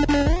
Mm-hmm.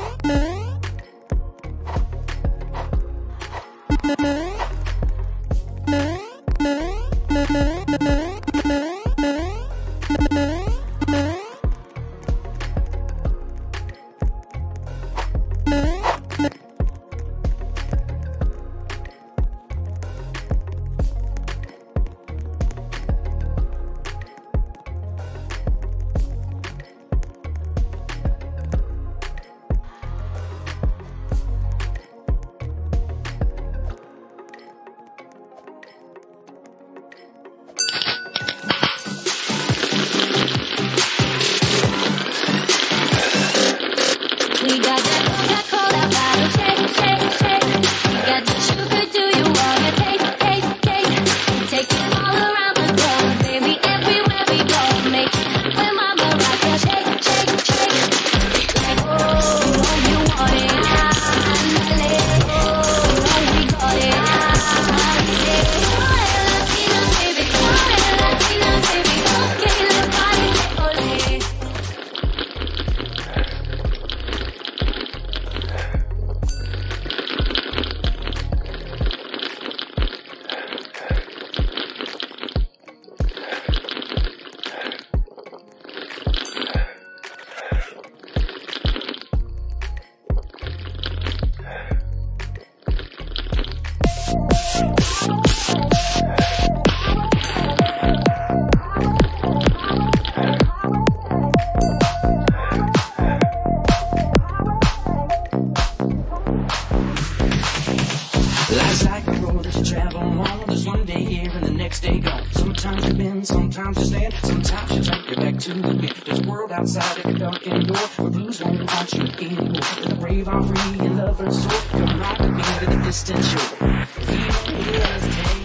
Sometimes you stand, sometimes you take your back to the pit. There's a world outside every dark and door. The blues won't haunt you anymore. The brave are free and lovers soar. Come ride the beat of the distant shore. Feel, realize,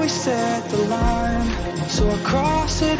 we set the line. So I cross it